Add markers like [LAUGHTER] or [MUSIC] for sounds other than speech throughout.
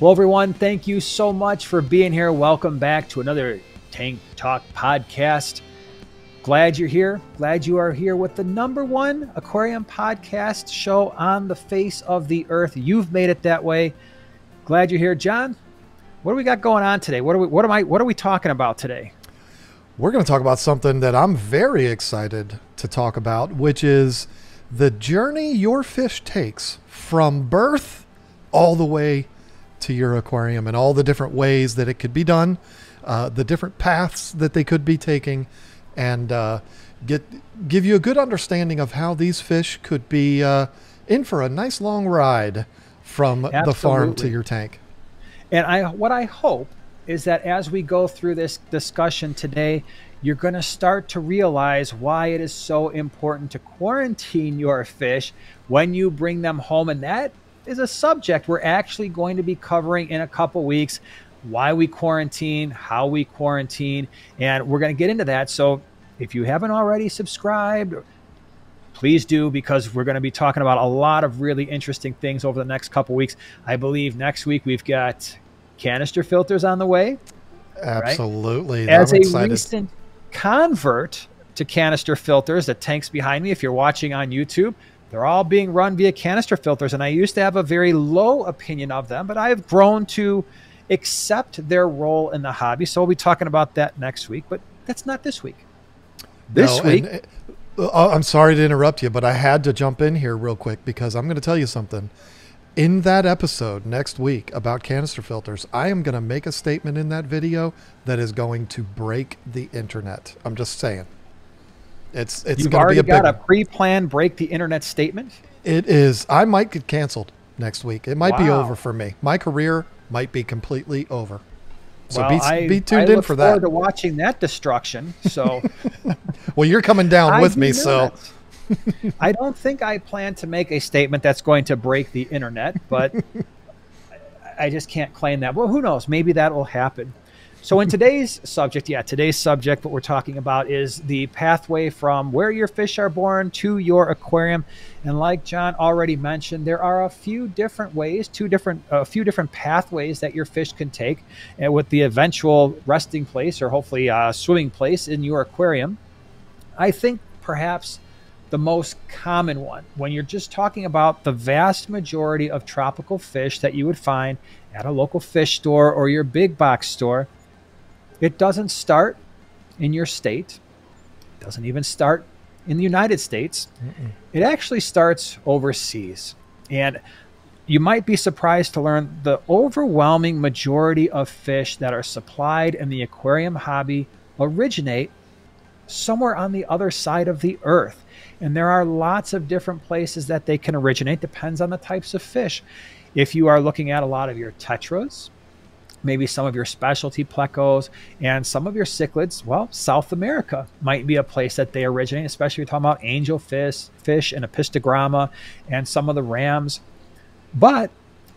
Well, everyone, thank you so much for being here. Welcome back to another Tank Talk podcast. Glad you're here. Glad you are here with the number one aquarium podcast show on the face of the earth. You've made it that way. Glad you're here, John. What do we got going on today? What are we? What am I? What are we talking about today? We're going to talk about something that I'm very excited to talk about, which is the journey your fish takes from birth all the way to your aquarium and all the different ways that it could be done, uh, the different paths that they could be taking, and uh, get give you a good understanding of how these fish could be uh, in for a nice long ride from Absolutely. the farm to your tank. And I, what I hope is that as we go through this discussion today, you're going to start to realize why it is so important to quarantine your fish when you bring them home. And that is a subject we're actually going to be covering in a couple weeks why we quarantine, how we quarantine, and we're going to get into that. So if you haven't already subscribed, please do because we're going to be talking about a lot of really interesting things over the next couple weeks. I believe next week we've got canister filters on the way. Absolutely. Right? As I'm a excited. recent convert to canister filters, the tanks behind me, if you're watching on YouTube, they're all being run via canister filters. And I used to have a very low opinion of them, but I have grown to accept their role in the hobby. So we'll be talking about that next week, but that's not this week. This no, week. And, uh, I'm sorry to interrupt you, but I had to jump in here real quick because I'm going to tell you something. In that episode next week about canister filters, I am going to make a statement in that video that is going to break the internet. I'm just saying. It's it's You've already got a pre-planned break the internet statement. It is. I might get canceled next week. It might wow. be over for me. My career might be completely over. So well, be, I, be tuned I in for that. I look forward to watching that destruction. So, [LAUGHS] well, you're coming down with me, so. [LAUGHS] I don't think I plan to make a statement that's going to break the internet, but [LAUGHS] I just can't claim that. Well, who knows? Maybe that will happen. So, in today's subject, yeah, today's subject, what we're talking about is the pathway from where your fish are born to your aquarium. And like John already mentioned, there are a few different ways, two different, a few different pathways that your fish can take uh, with the eventual resting place or hopefully uh, swimming place in your aquarium. I think perhaps the most common one when you're just talking about the vast majority of tropical fish that you would find at a local fish store or your big box store it doesn't start in your state. It doesn't even start in the United States. Mm-mm. It actually starts overseas. And you might be surprised to learn the overwhelming majority of fish that are supplied in the aquarium hobby originate somewhere on the other side of the earth. And there are lots of different places that they can originate, depends on the types of fish. If you are looking at a lot of your tetras, maybe some of your specialty plecos and some of your cichlids. Well, South America might be a place that they originate, especially if you're talking about angel fish, fish and apistogramma and some of the rams. But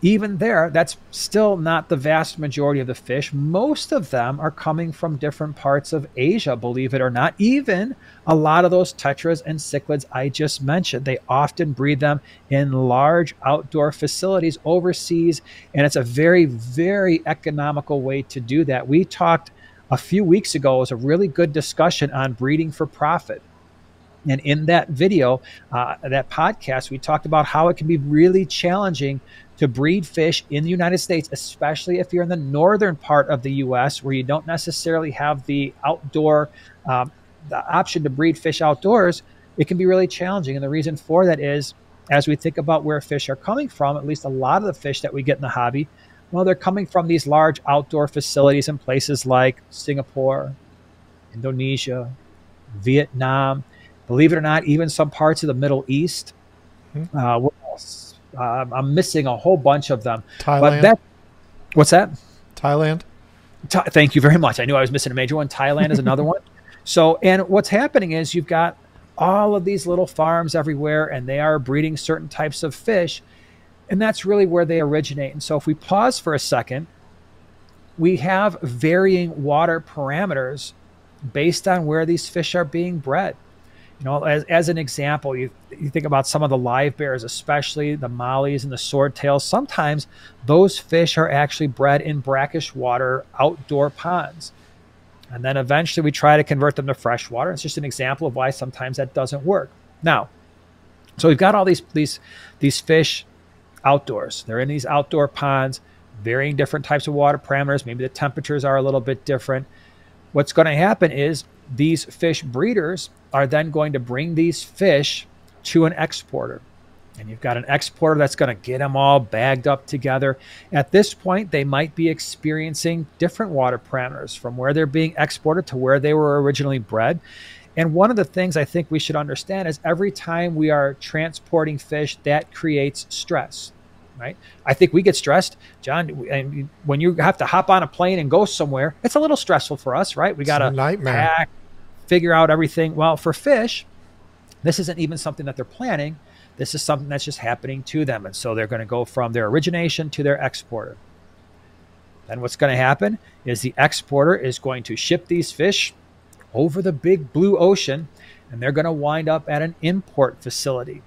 even there, that's still not the vast majority of the fish. Most of them are coming from different parts of Asia, believe it or not. Even a lot of those tetras and cichlids I just mentioned, they often breed them in large outdoor facilities overseas. And it's a very, very economical way to do that. We talked a few weeks ago, it was a really good discussion on breeding for profit. And in that video, uh, that podcast, we talked about how it can be really challenging to breed fish in the United States, especially if you're in the northern part of the U.S., where you don't necessarily have the outdoor um, the option to breed fish outdoors. It can be really challenging, and the reason for that is, as we think about where fish are coming from, at least a lot of the fish that we get in the hobby, well, they're coming from these large outdoor facilities in places like Singapore, Indonesia, Vietnam. Believe it or not, even some parts of the Middle East. Mm-hmm. Uh, what else? Uh, I'm missing a whole bunch of them. Thailand. But that, what's that? Thailand. thank you very much. I knew I was missing a major one. Thailand is another one. [LAUGHS] So, and what's happening is you've got all of these little farms everywhere, and they are breeding certain types of fish, and that's really where they originate. And so, if we pause for a second, we have varying water parameters based on where these fish are being bred. You know, as, as an example, you, you think about some of the livebearers, especially the mollies and the swordtails. Sometimes those fish are actually bred in brackish water outdoor ponds. And then eventually we try to convert them to fresh water. It's just an example of why sometimes that doesn't work. Now, so we've got all these these these fish outdoors. They're in these outdoor ponds, varying different types of water parameters. Maybe the temperatures are a little bit different. What's going to happen is these fish breeders are then going to bring these fish to an exporter. And you've got an exporter that's going to get them all bagged up together. At this point, they might be experiencing different water parameters from where they're being exported to where they were originally bred. And one of the things I think we should understand is every time we are transporting fish, that creates stress, right? I think we get stressed, John. And when you have to hop on a plane and go somewhere, it's a little stressful for us, right? We got to pack, figure out everything. Well, for fish, this isn't even something that they're planning. This is something that's just happening to them. And so they're going to go from their origination to their exporter. Then what's going to happen is the exporter is going to ship these fish over the big blue ocean, and they're going to wind up at an import facility.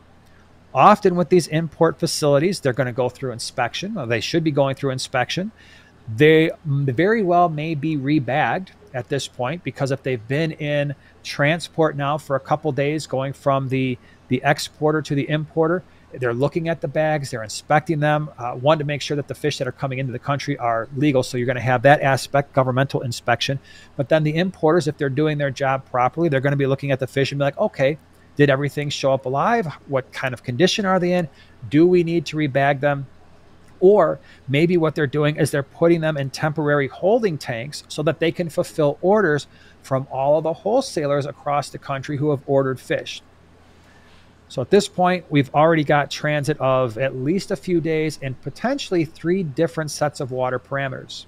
Often, with these import facilities, they're going to go through inspection. They should be going through inspection. They very well may be rebagged at this point because if they've been in transport now for a couple days, going from the the exporter to the importer, they're looking at the bags, they're inspecting them. Uh, one, to make sure that the fish that are coming into the country are legal. So you're going to have that aspect, governmental inspection. But then the importers, if they're doing their job properly, they're going to be looking at the fish and be like, okay, did everything show up alive? What kind of condition are they in? Do we need to rebag them? Or maybe what they're doing is they're putting them in temporary holding tanks so that they can fulfill orders from all of the wholesalers across the country who have ordered fish. So at this point, we've already got transit of at least a few days and potentially three different sets of water parameters.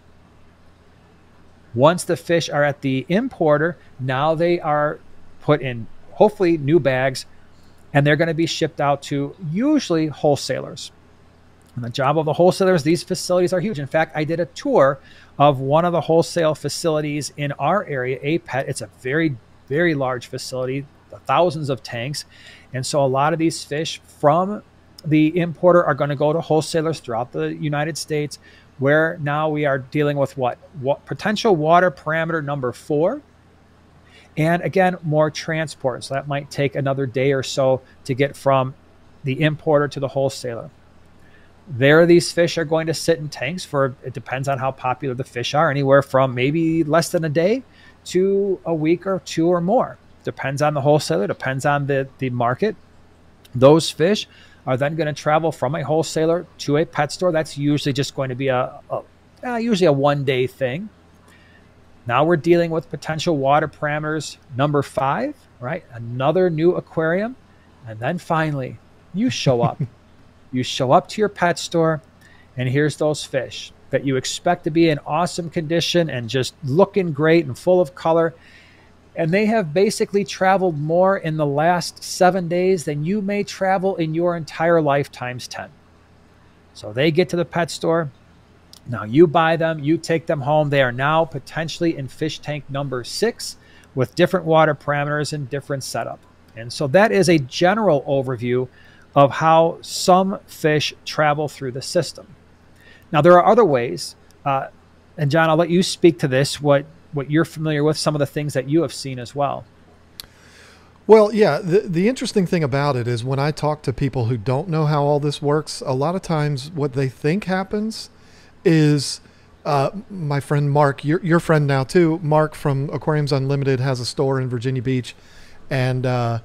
Once the fish are at the importer, now they are put in hopefully new bags and they're going to be shipped out to usually wholesalers. And the job of the wholesalers, these facilities are huge. In fact, I did a tour of one of the wholesale facilities in our area, APET. It's a very, very large facility, thousands of tanks. And so a lot of these fish from the importer are going to go to wholesalers throughout the United States, where now we are dealing with what? What potential water parameter number four. And again, more transport. So that might take another day or so to get from the importer to the wholesaler. There, these fish are going to sit in tanks for, it depends on how popular the fish are, anywhere from maybe less than a day to a week or two or more. Depends on the wholesaler, depends on the, the market. Those fish are then going to travel from a wholesaler to a pet store. That's usually just going to be a, a uh, usually a one day thing. Now we're dealing with potential water parameters number five, right? Another new aquarium. And then finally, you show up. [LAUGHS] you show up to your pet store, and here's those fish that you expect to be in awesome condition and just looking great and full of color and they have basically traveled more in the last seven days than you may travel in your entire life times 10. So they get to the pet store. Now you buy them, you take them home. They are now potentially in fish tank number six with different water parameters and different setup. And so that is a general overview of how some fish travel through the system. Now there are other ways, uh, and John, I'll let you speak to this. What what you're familiar with, some of the things that you have seen as well. Well, yeah, the, the interesting thing about it is when I talk to people who don't know how all this works, a lot of times what they think happens is uh, my friend Mark, your, your friend now too, Mark from Aquariums Unlimited has a store in Virginia Beach and uh,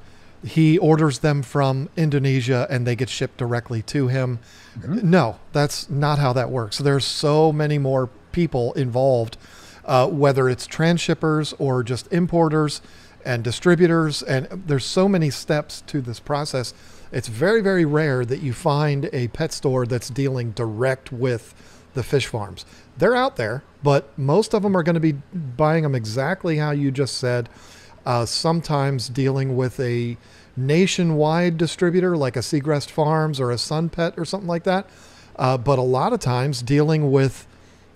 he orders them from Indonesia and they get shipped directly to him. Mm-hmm. No, that's not how that works. There's so many more people involved uh, whether it's transshippers or just importers and distributors. And there's so many steps to this process. It's very, very rare that you find a pet store that's dealing direct with the fish farms. They're out there, but most of them are going to be buying them exactly how you just said. Uh, sometimes dealing with a nationwide distributor like a Segrest Farms or a Sun Pet or something like that. Uh, but a lot of times dealing with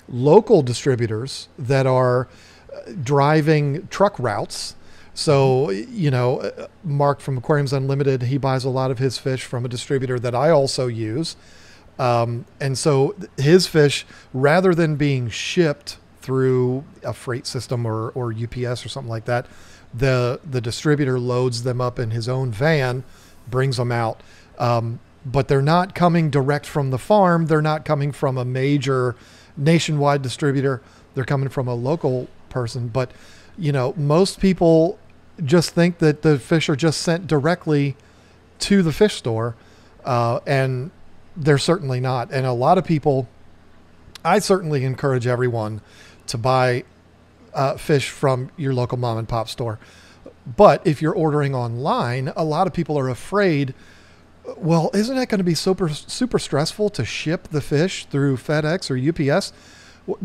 local distributors that are uh, driving truck routes. So, you know, uh, Mark from Aquariums Unlimited, he buys a lot of his fish from a distributor that I also use. Um, and so his fish, rather than being shipped through a freight system or, or UPS or something like that, the the distributor loads them up in his own van, brings them out. Um, but they're not coming direct from the farm. They're not coming from a major nationwide distributor. They're coming from a local person. But you know, most people just think that the fish are just sent directly to the fish store, uh, and they're certainly not. And a lot of people, I certainly encourage everyone to buy uh, fish from your local mom and pop store. But if you're ordering online, a lot of people are afraid. Well, isn't that going to be super super stressful to ship the fish through FedEx or UPS?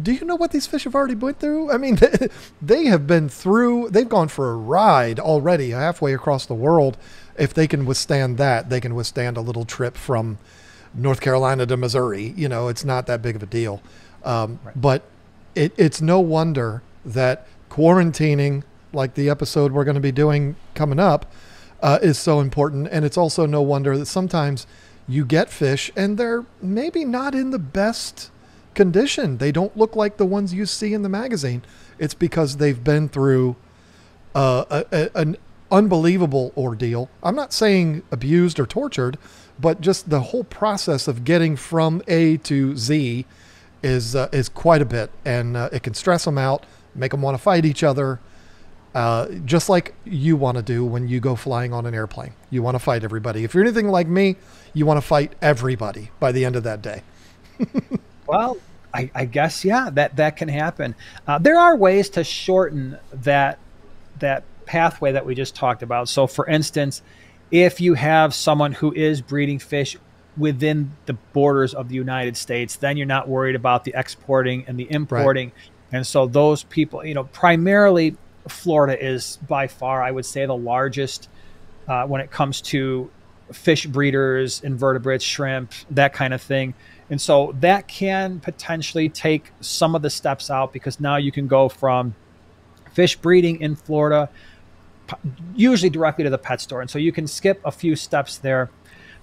do you know what these fish have already been through? I mean, [LAUGHS] they have been through, they've gone for a ride already halfway across the world. If they can withstand that, they can withstand a little trip from North Carolina to Missouri. You know, it's not that big of a deal. Um, right. But it, it's no wonder that quarantining, like the episode we're going to be doing coming up, uh, is so important. And it's also no wonder that sometimes you get fish and they're maybe not in the best condition. They don't look like the ones you see in the magazine. It's because they've been through uh, a, a, an unbelievable ordeal. I'm not saying abused or tortured, but just the whole process of getting from A to Z is uh, is quite a bit, and uh, it can stress them out, make them want to fight each other, uh, just like you want to do when you go flying on an airplane. You want to fight everybody. If you're anything like me, you want to fight everybody by the end of that day. [LAUGHS] Well, I, I, guess yeah, that that can happen. Uh, there are ways to shorten that that pathway that we just talked about. So, for instance, if you have someone who is breeding fish within the borders of the United States, then you're not worried about the exporting and the importing. Right. And so those people, you know, primarily Florida is by far, I would say, the largest uh, when it comes to fish breeders, invertebrates, shrimp, that kind of thing. And so that can potentially take some of the steps out because now you can go from fish breeding in Florida, usually directly to the pet store. And so you can skip a few steps there.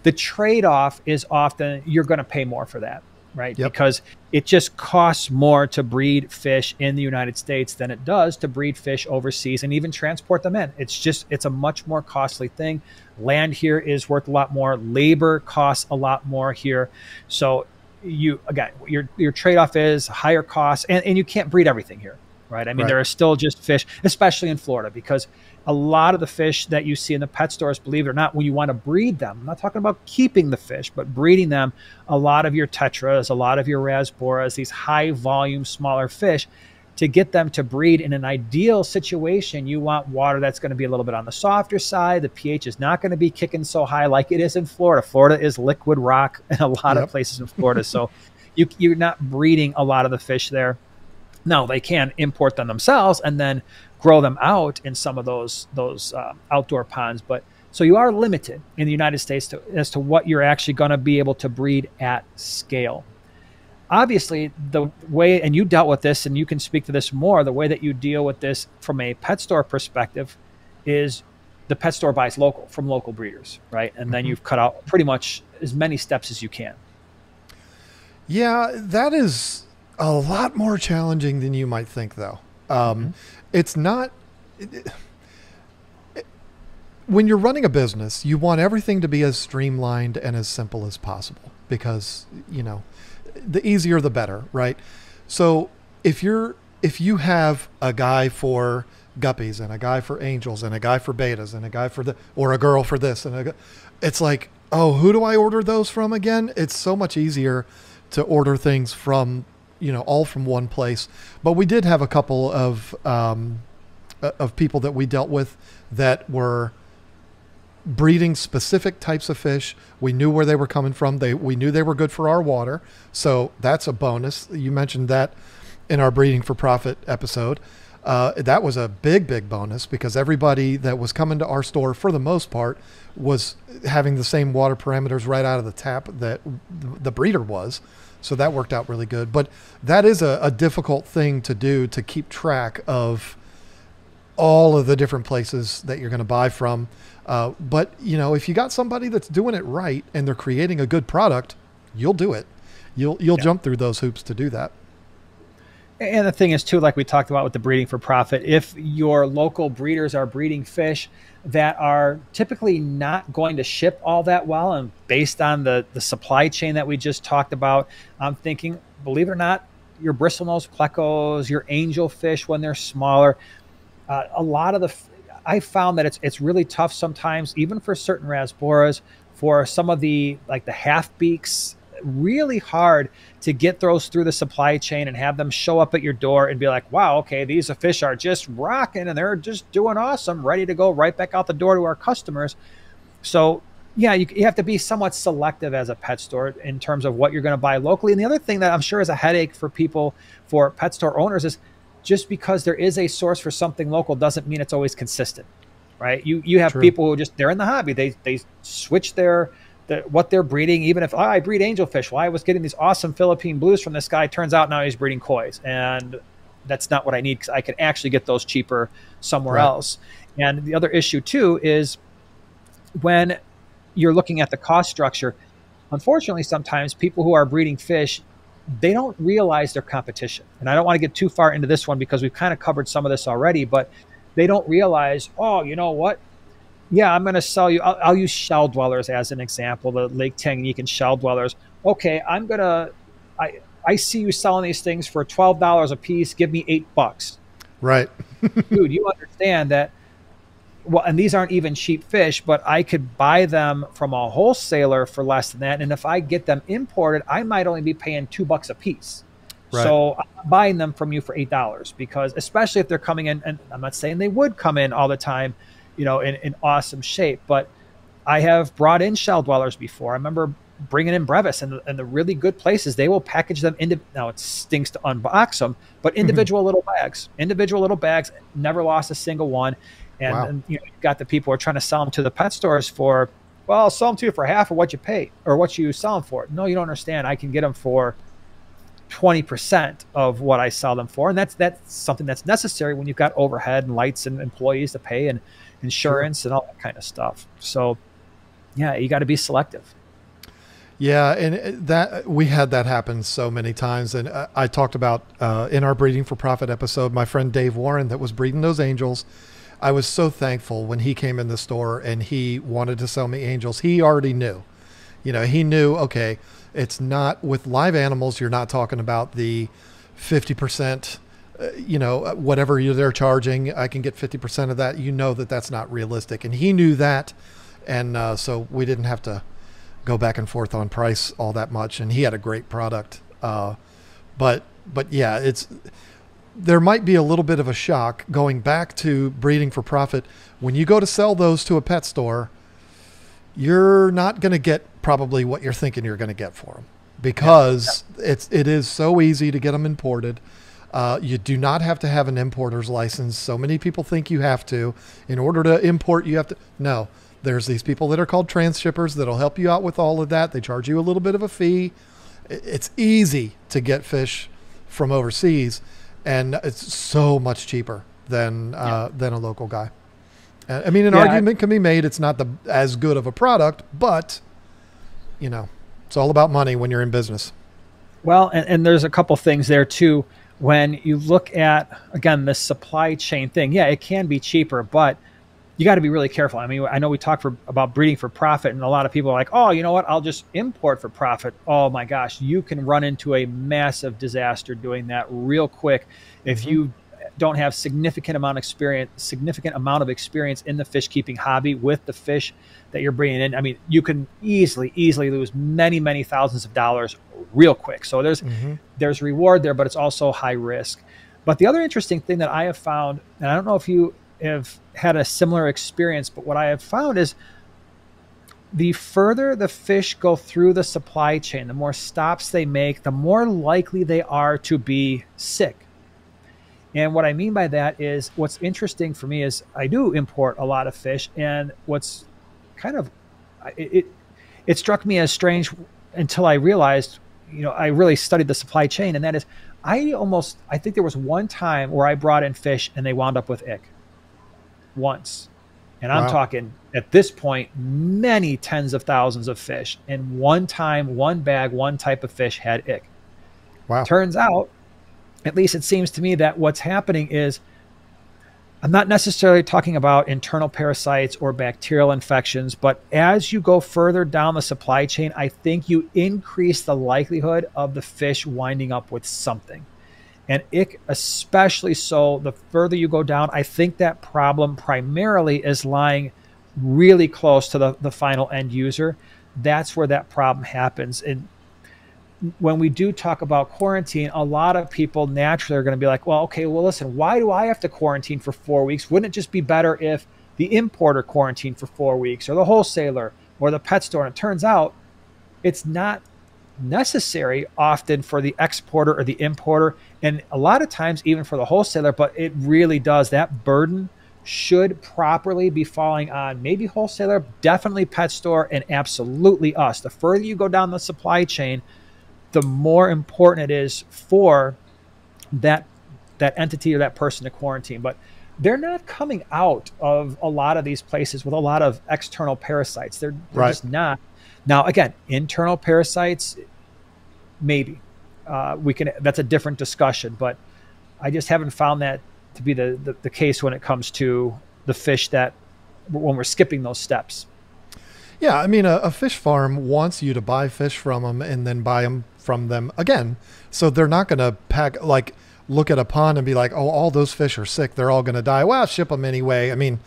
The trade off is often you're going to pay more for that, right? Yep. Because it just costs more to breed fish in the United States than it does to breed fish overseas and even transport them in. It's just, it's a much more costly thing. Land here is worth a lot more, labor costs a lot more here. So you again your your trade-off is higher costs and, and you can't breed everything here right i mean right. there are still just fish especially in florida because a lot of the fish that you see in the pet stores believe it or not when you want to breed them i'm not talking about keeping the fish but breeding them a lot of your tetras a lot of your rasboras these high volume smaller fish to get them to breed in an ideal situation, you want water that's going to be a little bit on the softer side. The pH is not going to be kicking so high like it is in Florida. Florida is liquid rock [LAUGHS] in a lot yep. of places in Florida. so [LAUGHS] you, you're not breeding a lot of the fish there. No, they can import them themselves and then grow them out in some of those those uh, outdoor ponds, but so you are limited in the United States to, as to what you're actually going to be able to breed at scale. Obviously the way and you dealt with this and you can speak to this more the way that you deal with this from a pet store perspective is the pet store buys local from local breeders right? And then mm-hmm. you've cut out pretty much as many steps as you can. Yeah that is a lot more challenging than you might think though um, mm-hmm. it's not it, it, when you're running a business you want everything to be as streamlined and as simple as possible because you know the easier the better, right? So if you're if you have a guy for guppies and a guy for angels and a guy for bettas and a guy for the or a girl for this and a, it's like oh who do I order those from again? It's so much easier to order things from you know all from one place. But we did have a couple of um, of people that we dealt with that were breeding specific types of fish. We knew where they were coming from. They we knew they were good for our water, so that's a bonus. You mentioned that in our breeding for profit episode. Uh, that was a big, big bonus because everybody that was coming to our store, for the most part, was having the same water parameters right out of the tap that the breeder was. So that worked out really good. But that is a, a difficult thing to do to keep track of all of the different places that you're going to buy from. Uh, but you know, if you got somebody that's doing it right and they're creating a good product, you'll do it. You'll you'll yeah. jump through those hoops to do that. And the thing is, too, like we talked about with the breeding for profit, if your local breeders are breeding fish that are typically not going to ship all that well, and based on the, the supply chain that we just talked about, I'm thinking, believe it or not, your bristlenose plecos, your angel fish when they're smaller, uh, a lot of the, I found that it's it's really tough sometimes, even for certain rasboras, for some of the like the half beaks really hard to get those through the supply chain and have them show up at your door and be like, wow, okay, these fish are just rocking and they're just doing awesome, ready to go right back out the door to our customers. So, yeah, you, you have to be somewhat selective as a pet store in terms of what you're going to buy locally. And the other thing that I'm sure is a headache for people, for pet store owners, is just because there is a source for something local doesn't mean it's always consistent, right? You you have True. people who just they're in the hobby. They they switch their the, what they're breeding. Even if oh, I breed angelfish, well, I was getting these awesome Philippine blues from this guy. Turns out now he's breeding koi's, and that's not what I need because I can actually get those cheaper somewhere right. else. And the other issue too is when you're looking at the cost structure. Unfortunately, sometimes people who are breeding fish they don't realize their competition. And I don't want to get too far into this one because we've kind of covered some of this already, but they don't realize, oh, you know what? Yeah, I'm going to sell you. I'll, I'll, use shell dwellers as an example, the Lake Tanganyika shell dwellers. Okay, I'm going to, I, I see you selling these things for $12 a piece. Give me eight bucks. Right. [LAUGHS] Dude, you understand that. Well, and these aren't even cheap fish, but I could buy them from a wholesaler for less than that. And if I get them imported, I might only be paying two bucks a piece. Right. So I'm buying them from you for eight dollars because, especially if they're coming in, and I'm not saying they would come in all the time, you know, in, in awesome shape. But I have brought in shell dwellers before. I remember bringing in brevis and, and the really good places they will package them into now it stinks to unbox them but mm-hmm. individual mm-hmm. little bags individual little bags never lost a single one and, wow. and you know you've got the people who are trying to sell them to the pet stores for well i'll sell them to you for half of what you pay or what you sell them for no you don't understand i can get them for 20% of what i sell them for and that's that's something that's necessary when you've got overhead and lights and employees to pay and insurance and all that kind of stuff. So, yeah, you got to be selective. Yeah, and uh, that we had that happen so many times, and uh, I talked about uh, in our breeding for profit episode, my friend Dave Warren that was breeding those angels. I was so thankful when he came in the store and he wanted to sell me angels. He already knew, you know, he knew. Okay, it's not with live animals. You're not talking about the fifty percent you know, uh, whatever they're charging, I can get 50% of that. You know that that's not realistic. And he knew that. And uh, so we didn't have to go back and forth on price all that much. And he had a great product. Uh, but, but yeah, it's, there might be a little bit of a shock going back to breeding for profit. When you go to sell those to a pet store, you're not going to get probably what you're thinking you're going to get for them because yeah. it's, it is so easy to get them imported uh, you do not have to have an importer's license. So many people think you have to. In order to import, you have to. No, there's these people that are called transshippers that'll help you out with all of that. They charge you a little bit of a fee. It's easy to get fish from overseas, and it's so much cheaper than uh, yeah. than a local guy. I mean, an yeah, argument I, can be made. It's not the as good of a product, but you know, it's all about money when you're in business. Well, and, and there's a couple things there too when you look at again the supply chain thing yeah it can be cheaper but you got to be really careful. I mean i know we talk for, about breeding for profit and a lot of people are like oh you know what? I'll just import for profit. Oh my gosh you can run into a massive disaster doing that real quick. If mm-hmm. you don't have significant amount of experience significant amount of experience in the fish keeping hobby with the fish that you're bringing in i mean you can easily easily lose many many thousands of dollars real quick. So there's mm-hmm. there's reward there but it's also high risk. But the other interesting thing that i have found and i don't know if you have had a similar experience but what i have found is the further the fish go through the supply chain the more stops they make the more likely they are to be sick and what I mean by that is what's interesting for me is I do import a lot of fish, and what's kind of it, it, it struck me as strange until I realized, you know, I really studied the supply chain, and that is I almost I think there was one time where I brought in fish and they wound up with ick. once. And I'm Wow. talking at this point, many tens of thousands of fish. And one time, one bag, one type of fish had ick. Wow. Turns out, at least it seems to me that what's happening is I'm not necessarily talking about internal parasites or bacterial infections, but as you go further down the supply chain, I think you increase the likelihood of the fish winding up with something. And ick, especially so, the further you go down, I think that problem primarily is lying really close to the, the final end user. That's where that problem happens. And when we do talk about quarantine, a lot of people naturally are going to be like, well, okay, well, listen, why do I have to quarantine for four weeks? Wouldn't it just be better if the importer quarantined for four weeks or the wholesaler or the pet store? And it turns out it's not necessary often for the exporter or the importer, and a lot of times even for the wholesaler, but it really does. That burden should properly be falling on maybe wholesaler, definitely pet store, and absolutely us. The further you go down the supply chain, the more important it is for that that entity or that person to quarantine. But they're not coming out of a lot of these places with a lot of external parasites. They're, they're Right. just not. Now, again, internal parasites, maybe uh, we can. That's a different discussion. But I just haven't found that to be the, the, the case when it comes to the fish that when we're skipping those steps. Yeah, I mean, a, a fish farm wants you to buy fish from them and then buy them from them again. So they're not going to pack, like, look at a pond and be like, oh, all those fish are sick. They're all going to die. Well, I'll ship them anyway. I mean,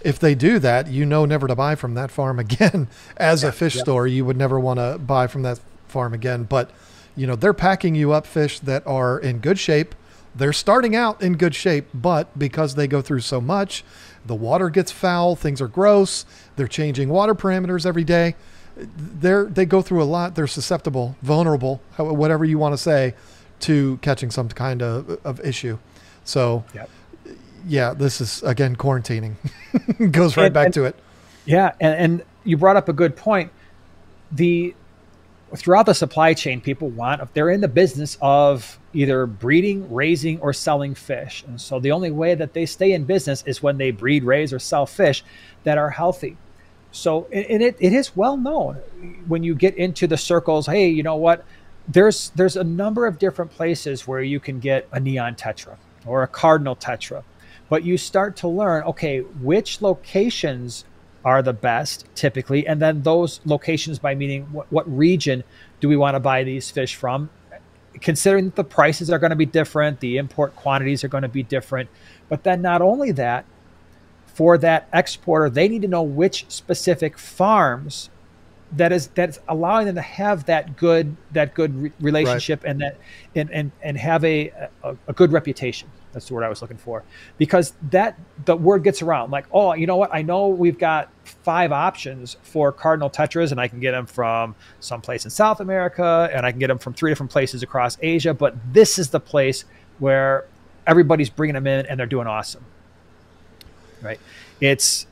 if they do that, you know never to buy from that farm [LAUGHS] again. As a fish yeah. store, you would never want to buy from that farm again. But, you know, they're packing you up fish that are in good shape. They're starting out in good shape, but because they go through so much, the water gets foul, things are gross, they're changing water parameters every day. They're they go through a lot. They're susceptible, vulnerable, uh, whatever you want to say, to catching some kind of, of issue. So, Yep. yeah, this is again quarantining. [LAUGHS] Goes right And- back and- to it. Yeah, and, and you brought up a good point. The throughout the supply chain, people want if they're in the business of either breeding, raising, or selling fish, and so the only way that they stay in business is when they breed, raise, or sell fish that are healthy. So, and it, it is well known when you get into the circles. Hey, you know what? There's there's a number of different places where you can get a neon tetra or a cardinal tetra, but you start to learn okay which locations are the best typically, and then those locations by meaning what, what region do we want to buy these fish from? Considering that the prices are going to be different, the import quantities are going to be different, but then not only that, for that exporter, they need to know which specific farms that is that's allowing them to have that good that good re- relationship and that and and and have a, a a good reputation. That's the word I was looking for, because that the word gets around. Like, oh, you know what? I know we've got five options for cardinal tetras, and I can get them from someplace in South America, and I can get them from three different places across Asia. But this is the place where everybody's bringing them in, and they're doing awesome right? It's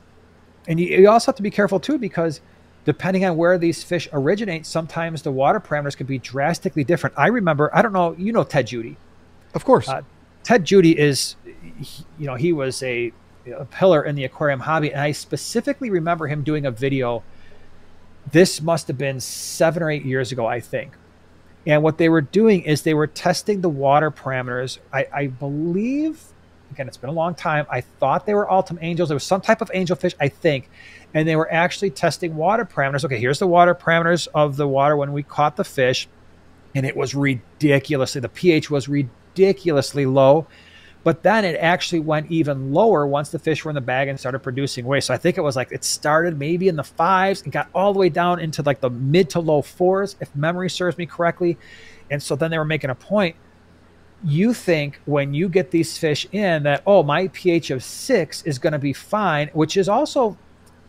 and you, you also have to be careful too because depending on where these fish originate, sometimes the water parameters can be drastically different. I remember, I don't know, you know Ted Judy. Of course. Uh, Ted Judy is, you know, he was a, a pillar in the aquarium hobby, and I specifically remember him doing a video. This must have been seven or eight years ago, I think. And what they were doing is they were testing the water parameters. I, I believe, again, it's been a long time. I thought they were Altum angels. There was some type of angelfish, I think. And they were actually testing water parameters. Okay, here's the water parameters of the water when we caught the fish. And it was ridiculously, the pH was ridiculously low. But then it actually went even lower once the fish were in the bag and started producing waste. So I think it was like it started maybe in the fives and got all the way down into like the mid to low fours, if memory serves me correctly. And so then they were making a point. You think when you get these fish in that, oh, my pH of six is going to be fine, which is also,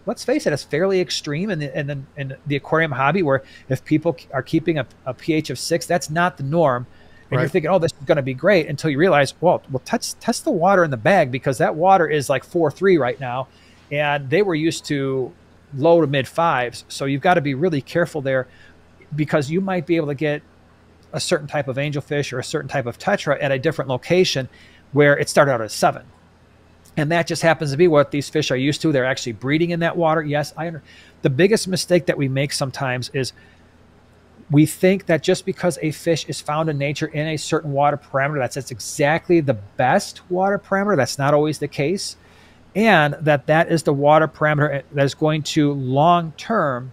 let's face it, it's fairly extreme in the, in the, in the aquarium hobby where if people are keeping a, a pH of six, that's not the norm and you're thinking, oh, this is going to be great until you realize, well, well, test test the water in the bag because that water is like four three right now, and they were used to low to mid fives. So you've got to be really careful there because you might be able to get a certain type of angelfish or a certain type of tetra at a different location where it started out at seven. and that just happens to be what these fish are used to. They're actually breeding in that water. Yes, I. The biggest mistake that we make sometimes is we think that just because a fish is found in nature in a certain water parameter, that's, that's exactly the best water parameter. That's not always the case. And that that is the water parameter that is going to long term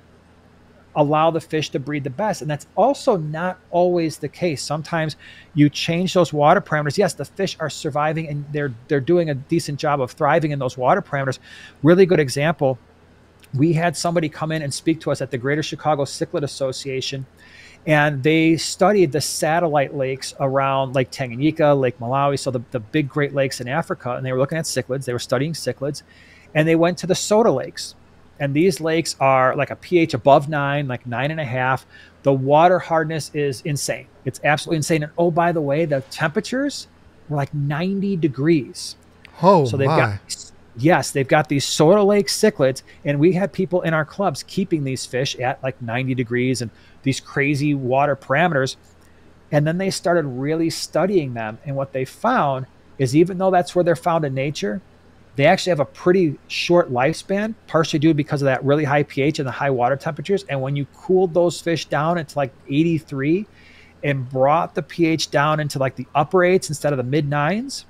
allow the fish to breed the best. And that's also not always the case. Sometimes you change those water parameters. Yes, the fish are surviving and they're they're doing a decent job of thriving in those water parameters. Really good example. We had somebody come in and speak to us at the Greater Chicago Cichlid Association and they studied the satellite lakes around Lake Tanganyika, Lake Malawi, so the, the big Great Lakes in Africa, and they were looking at cichlids. They were studying cichlids, and they went to the soda lakes. And these lakes are like a pH above nine, like nine and a half. The water hardness is insane. It's absolutely insane. And oh, by the way, the temperatures were like 90 degrees. Oh, so they've my. got yes, they've got these soda lake cichlids, and we had people in our clubs keeping these fish at like 90 degrees and these crazy water parameters. And then they started really studying them. And what they found is even though that's where they're found in nature, they actually have a pretty short lifespan, partially due because of that really high pH and the high water temperatures. And when you cooled those fish down into like 83 and brought the pH down into like the upper eights instead of the mid nines,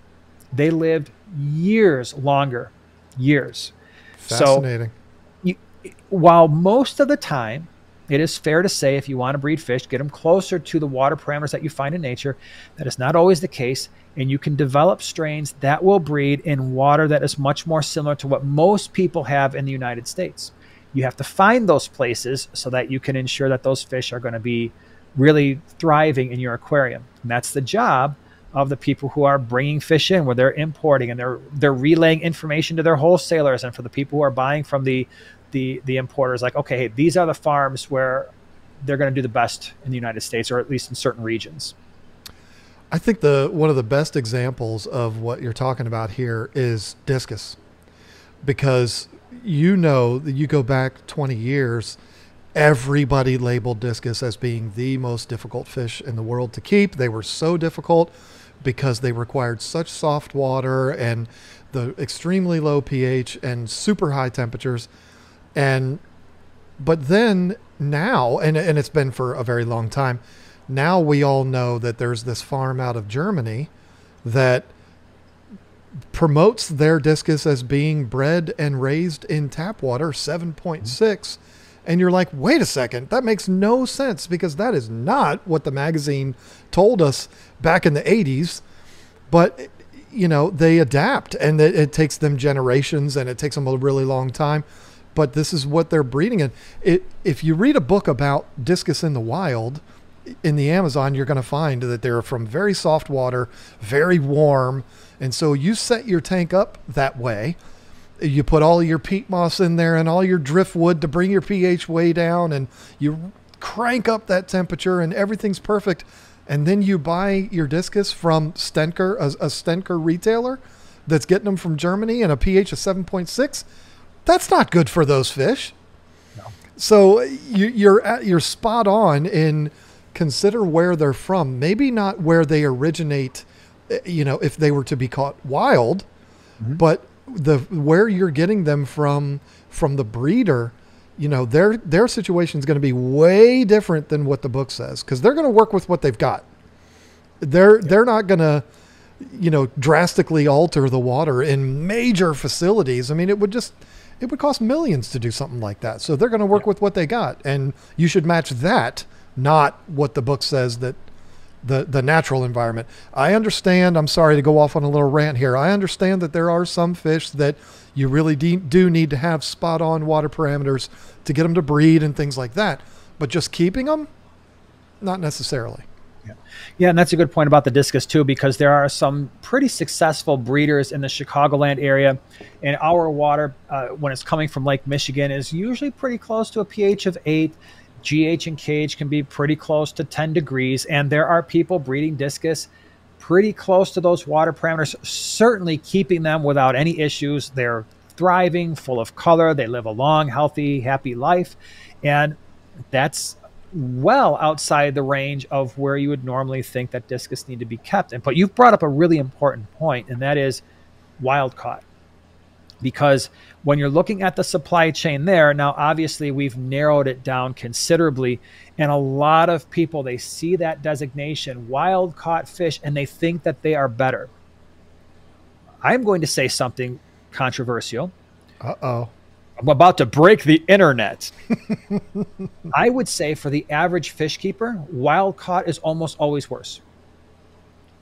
they lived years longer. Years. Fascinating. you, while most of the time it is fair to say if you want to breed fish, get them closer to the water parameters that you find in nature. That is not always the case. And you can develop strains that will breed in water that is much more similar to what most people have in the United States. You have to find those places so that you can ensure that those fish are going to be really thriving in your aquarium. And that's the job of the people who are bringing fish in where they're importing and they're they're relaying information to their wholesalers and for the people who are buying from the the the importers like okay hey, these are the farms where they're going to do the best in the United States or at least in certain regions. I think the one of the best examples of what you're talking about here is discus, because you know that you go back 20 years, everybody labeled discus as being the most difficult fish in the world to keep. They were so difficult because they required such soft water and the extremely low pH and super high temperatures, and but then now, and and it's been for a very long time now we all know that there's this farm out of Germany that promotes their discus as being bred and raised in tap water 7.6 and you're like wait a second that makes no sense because that is not what the magazine told us back in the 80s but you know they adapt and it, it takes them generations and it takes them a really long time but this is what they're breeding in it if you read a book about discus in the wild in the Amazon, you're going to find that they're from very soft water, very warm. And so you set your tank up that way. You put all your peat moss in there and all your driftwood to bring your pH way down, and you crank up that temperature, and everything's perfect. And then you buy your discus from Stendker, a, a Stendker retailer that's getting them from Germany and a pH of 7.6. That's not good for those fish. No. So you, you're at, you're spot on in consider where they're from. Maybe not where they originate, eh, you know, if they were to be caught wild, Mhm. but the where you're getting them from from the breeder, you know, their their situation is going to be way different than what the book says because they're going to work with what they've got. They're they're not going to you know drastically alter the water in major facilities. I mean, it would just it would cost millions to do something like that. So they're going to work Yeah. with what they got, and you should match that, not what the book says that the the natural environment. I understand. I'm sorry to go off on a little rant here. I understand that there are some fish that you really de- do need to have spot on water parameters to get them to breed and things like that. But just keeping them, not necessarily. Yeah, and that's a good point about the discus too, because there are some pretty successful breeders in the Chicagoland area, and our water, uh, when it's coming from Lake Michigan, is usually pretty close to a pH of eight. GH and KH can be pretty close to 10 degrees, and there are people breeding discus pretty close to those water parameters, certainly keeping them without any issues. They're thriving, full of color, they live a long, healthy, happy life, and that's well outside the range of where you would normally think that discus need to be kept. And but you've brought up a really important point, and that is wild caught. because when you're looking at the supply chain there, now obviously we've narrowed it down considerably. And a lot of people, they see that designation, wild caught fish, and they think that they are better. I'm going to say something controversial. Uh oh. I'm about to break the internet. [LAUGHS] I would say for the average fish keeper, wild caught is almost always worse.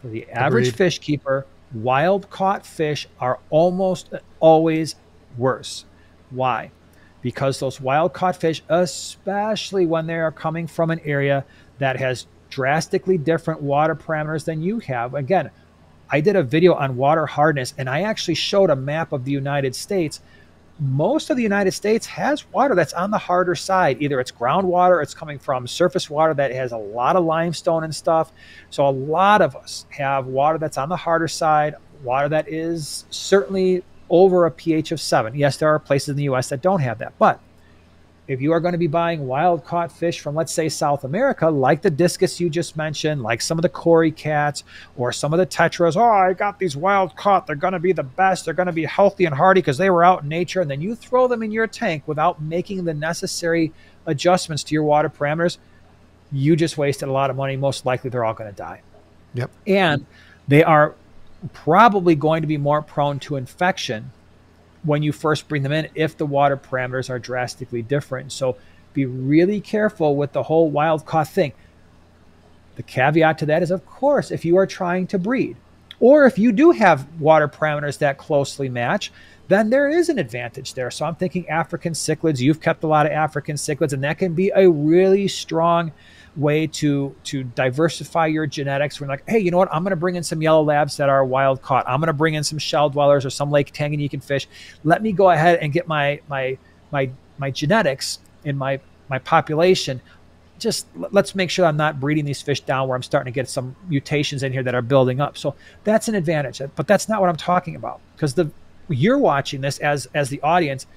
For the average Agreed. fish keeper, wild caught fish are almost always worse. Why? Because those wild caught fish, especially when they are coming from an area that has drastically different water parameters than you have. Again, I did a video on water hardness and I actually showed a map of the United States most of the United States has water that's on the harder side. Either it's groundwater, it's coming from surface water that has a lot of limestone and stuff. So a lot of us have water that's on the harder side, water that is certainly over a pH of seven. Yes, there are places in the US that don't have that, but if you are going to be buying wild caught fish from, let's say, South America, like the discus you just mentioned, like some of the cory cats or some of the tetras, oh, I got these wild caught. They're going to be the best. They're going to be healthy and hardy because they were out in nature. And then you throw them in your tank without making the necessary adjustments to your water parameters. You just wasted a lot of money. Most likely, they're all going to die. Yep. And they are probably going to be more prone to infection when you first bring them in if the water parameters are drastically different. So be really careful with the whole wild caught thing. The caveat to that is, of course, if you are trying to breed, or if you do have water parameters that closely match, then there is an advantage there. So I'm thinking African cichlids. You've kept a lot of African cichlids, and that can be a really strong way to to diversify your genetics. We're like, hey, you know what? I'm going to bring in some yellow labs that are wild caught. I'm going to bring in some shell dwellers or some Lake Tanganyikan fish. Let me go ahead and get my my my my genetics in my my population. Just let's make sure I'm not breeding these fish down where I'm starting to get some mutations in here that are building up. So that's an advantage. Uh, but that's not what I'm talking about because the you're watching this as as the audience.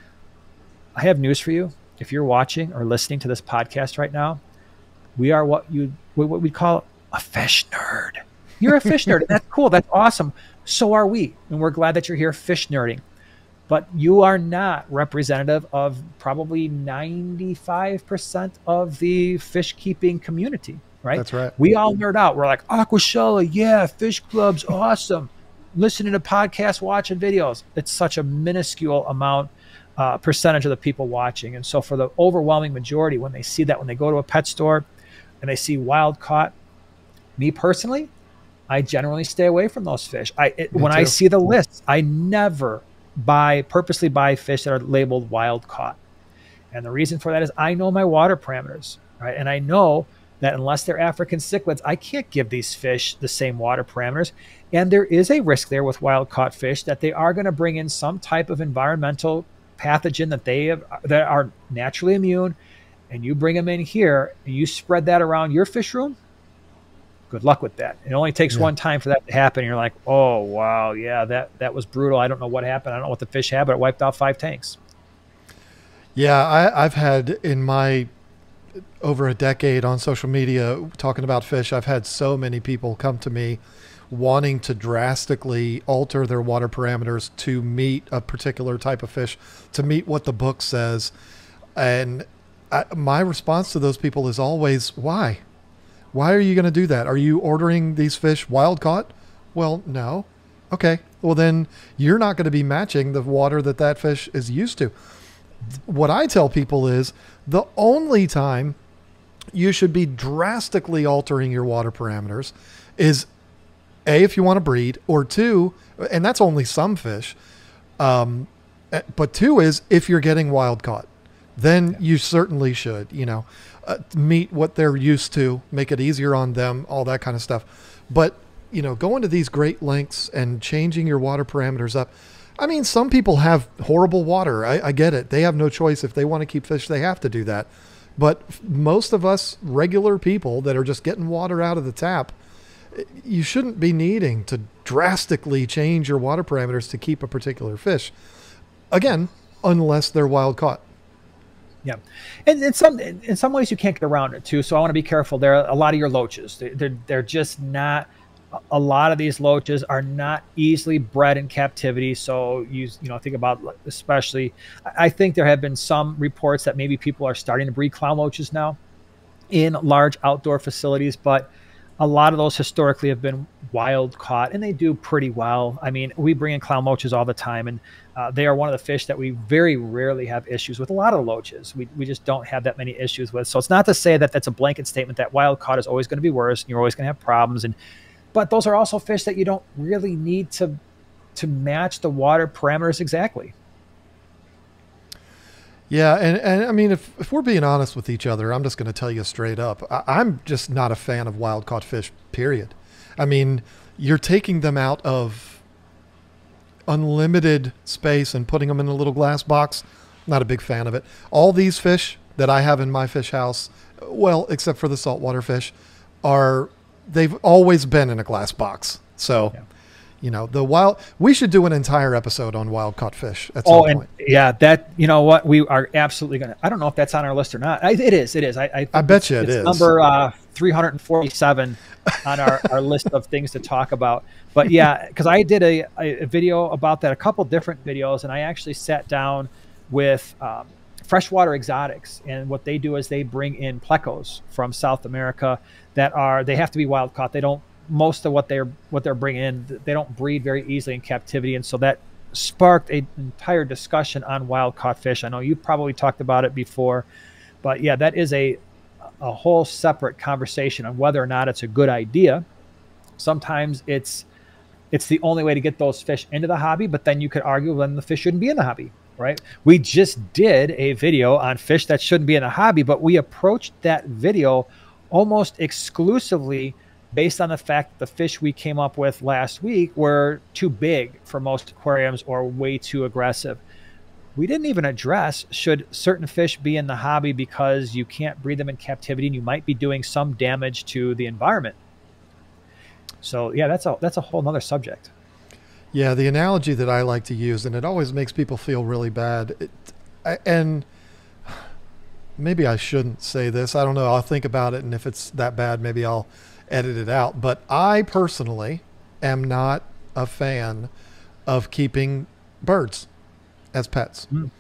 I have news for you. If you're watching or listening to this podcast right now, we are what you what we call a fish nerd. You're a fish nerd. That's cool. That's awesome. So are we, and we're glad that you're here fish nerding. But you are not representative of probably 95% of the fish keeping community, right? That's right. We all nerd out. We're like, Aquashella, yeah, fish club's awesome. Listening to podcasts, watching videos. It's such a minuscule amount uh, percentage of the people watching. And so, for the overwhelming majority, when they see that, when they go to a pet store, and I see wild caught, me personally, I generally stay away from those fish. I it, when too. I see the lists, I never buy purposely buy fish that are labeled wild caught. And the reason for that is I know my water parameters, right? And I know that unless they're African cichlids, I can't give these fish the same water parameters. And there is a risk there with wild caught fish that they are going to bring in some type of environmental pathogen that they have, that are naturally immune and you bring them in here and you spread that around your fish room, good luck with that. It only takes yeah. one time for that to happen. You're like, oh wow, yeah, that that was brutal. I don't know what happened. I don't know what the fish had, but it wiped out five tanks. Yeah, I, I've had in my over a decade on social media talking about fish. I've had so many people come to me wanting to drastically alter their water parameters to meet a particular type of fish, to meet what the book says. And I, my response to those people is always, why? Why are you going to do that? Are you ordering these fish wild caught? Well, no. Okay. Well, then you're not going to be matching the water that that fish is used to. What I tell people is the only time you should be drastically altering your water parameters is a if you want to breed or two and that's only some fish um, eh, but two is if you're getting wild caught then yeah. you certainly should, you know, uh, meet what they're used to, make it easier on them, all that kind of stuff. But, you know, going to these great lengths and changing your water parameters up. I mean, some people have horrible water. I, I get it. They have no choice. If they want to keep fish, they have to do that. But most of us regular people that are just getting water out of the tap, you shouldn't be needing to drastically change your water parameters to keep a particular fish. Again, unless they're wild caught. Yeah, and in some in some ways you can't get around it too. So I want to be careful. There are a lot of your loaches. They're they're, just not a lot of these loaches are not easily bred in captivity. So you you know think about especially. I think there have been some reports that maybe people are starting to breed clown loaches now in large outdoor facilities, but a lot of those historically have been wild caught and they do pretty well. I mean, we bring in clown loaches all the time and uh, they are one of the fish that we very rarely have issues with. A lot of loaches we, we just don't have that many issues with. So it's not to say that that's a blanket statement that wild caught is always going to be worse and you're always going to have problems. And but those are also fish that you don't really need to to match the water parameters exactly. Yeah, and, and I mean, if, if we're being honest with each other, I'm just going to tell you straight up. I, am just not a fan of wild caught fish, period. I mean, you're taking them out of unlimited space and putting them in a little glass box. Not a big fan of it. All these fish that I have in my fish house, well, except for the saltwater fish, are they've always been in a glass box. So. Yeah you know the wild we should do an entire episode on wild caught fish at some oh, and point. yeah that you know what we are absolutely gonna i don't know if that's on our list or not. I, it is it is. I i, I bet you it is. number uh 347 on our, our [LAUGHS] list of things to talk about. But yeah because i did a, a video about that a couple different videos and i actually sat down with um, freshwater exotics and what they do is they bring in plecos from south america that are they have to be wild caught. They don't most of what they're what they're bringing in they don't breed very easily in captivity and so that sparked an entire discussion on wild caught fish. I know you probably talked about it before but yeah that is a a whole separate conversation on whether or not it's a good idea. Sometimes it's it's the only way to get those fish into the hobby but then you could argue then the fish shouldn't be in the hobby right? We just did a video on fish that shouldn't be in the hobby but we approached that video almost exclusively based on the fact the fish we came up with last week were too big for most aquariums or way too aggressive. We didn't even address should certain fish be in the hobby because you can't breed them in captivity and you might be doing some damage to the environment. So yeah, that's a that's a whole other subject. Yeah, the analogy that I like to use, and it always makes people feel really bad, it, and [SIGHS] maybe I shouldn't say this. I don't know. I'll think about it, and if it's that bad, maybe I'll edit it out. But I personally am not a fan of keeping birds as pets. Mm.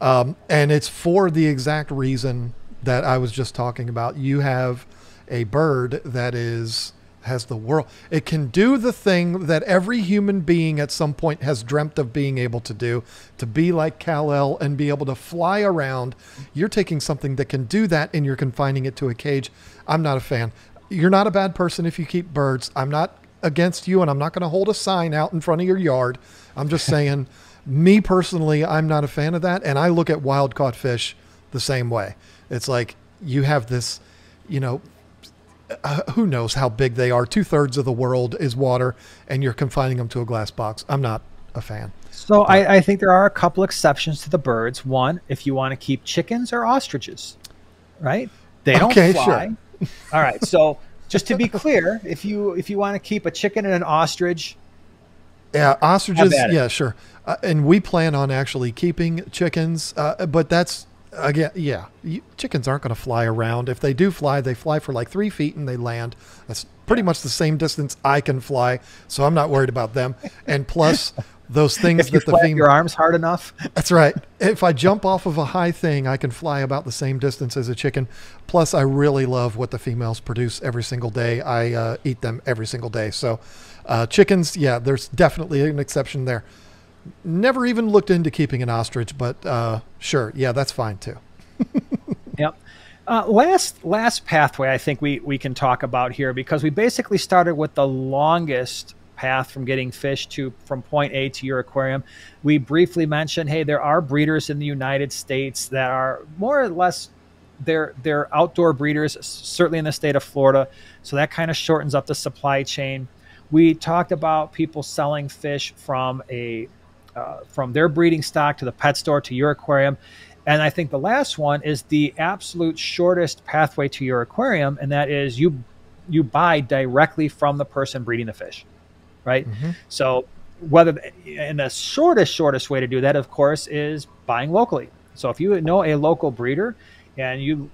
Um, and it's for the exact reason that I was just talking about. You have a bird that is has the world. It can do the thing that every human being at some point has dreamt of being able to do, to be like Kal-El and be able to fly around. You're taking something that can do that and you're confining it to a cage. I'm not a fan you're not a bad person if you keep birds. I'm not against you, and I'm not going to hold a sign out in front of your yard. I'm just [LAUGHS] saying, me personally, I'm not a fan of that. And I look at wild caught fish the same way. It's like you have this, you know, uh, who knows how big they are. Two thirds of the world is water, and you're confining them to a glass box. I'm not a fan. So I, I think there are a couple exceptions to the birds. One, if you want to keep chickens or ostriches, right? They don't okay, fly. Sure all right. So just to be clear, if you if you want to keep a chicken and an ostrich, yeah, ostriches. Yeah, sure. Uh, and we plan on actually keeping chickens, uh, but that's again, yeah, you, chickens aren't going to fly around. If they do fly, they fly for like three feet and they land. That's pretty much the same distance I can fly, so I'm not worried about them. And plus, those [LAUGHS] things if you that the female your arms hard enough. That's right. If I jump off of a high thing, I can fly about the same distance as a chicken. Plus, I really love what the females produce every single day. I uh, eat them every single day. So, uh, chickens, yeah, there's definitely an exception there. Never even looked into keeping an ostrich, but uh, sure, yeah, that's fine too. [LAUGHS] yep. Uh, last last pathway I think we we can talk about here because we basically started with the longest path from getting fish to from point A to your aquarium. We briefly mentioned, hey, there are breeders in the United States that are more or less they're they're outdoor breeders, certainly in the state of Florida. So that kind of shortens up the supply chain. We talked about people selling fish from a uh, from their breeding stock to the pet store to your aquarium. And I think the last one is the absolute shortest pathway to your aquarium, and that is you you buy directly from the person breeding the fish right? Mm-hmm. So whether and the shortest shortest way to do that, of course, is buying locally. So if you know a local breeder and you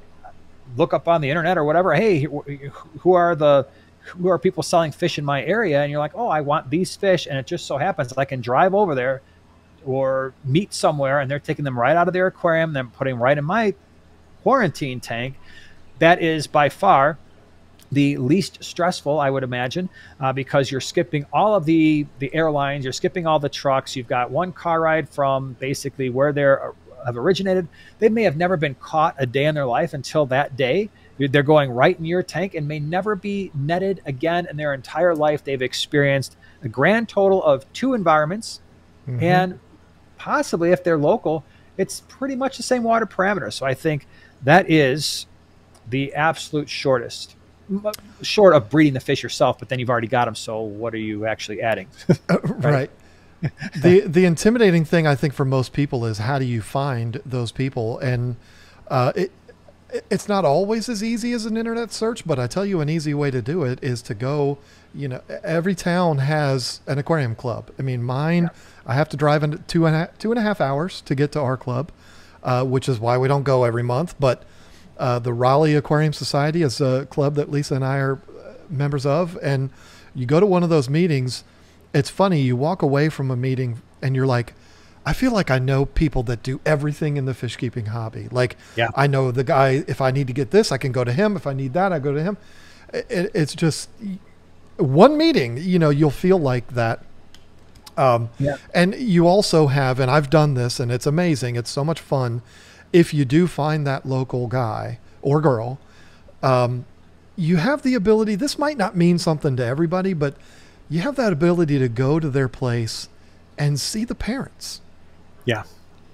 look up on the internet or whatever, hey, who are the who are people selling fish in my area? And you're like, oh, I want these fish. And it just so happens I can drive over there or meet somewhere and they're taking them right out of their aquarium, then putting right in my quarantine tank. That is by far the least stressful, I would imagine, uh, because you're skipping all of the the airlines, you're skipping all the trucks. You've got one car ride from basically where they're uh, have originated. They may have never been caught a day in their life until that day. They're going right in your tank and may never be netted again in their entire life. They've experienced a grand total of two environments, mm-hmm. and possibly if they're local, it's pretty much the same water parameter. So I think that is the absolute shortest short of breeding the fish yourself, but then you've already got them. So what are you actually adding? uh, [LAUGHS] right. [LAUGHS] the the intimidating thing I think for most people is how do you find those people and uh, it it's not always as easy as an internet search, but I tell you an easy way to do it is to go. You know, every town has an aquarium club. I mean, mine. Yeah. I have to drive in two and a, two and a half hours to get to our club, uh, which is why we don't go every month. But uh, the Raleigh Aquarium Society is a club that Lisa and I are uh, members of. And you go to one of those meetings, it's funny, you walk away from a meeting and you're like, I feel like I know people that do everything in the fish keeping hobby. Like, yeah. I know the guy, if I need to get this, I can go to him. If I need that, I go to him. It, it's just one meeting, you know, you'll feel like that. Um, yeah. And you also have, and I've done this and it's amazing. It's so much fun if you do find that local guy or girl, um, you have the ability. This might not mean something to everybody, but you have that ability to go to their place and see the parents. Yeah.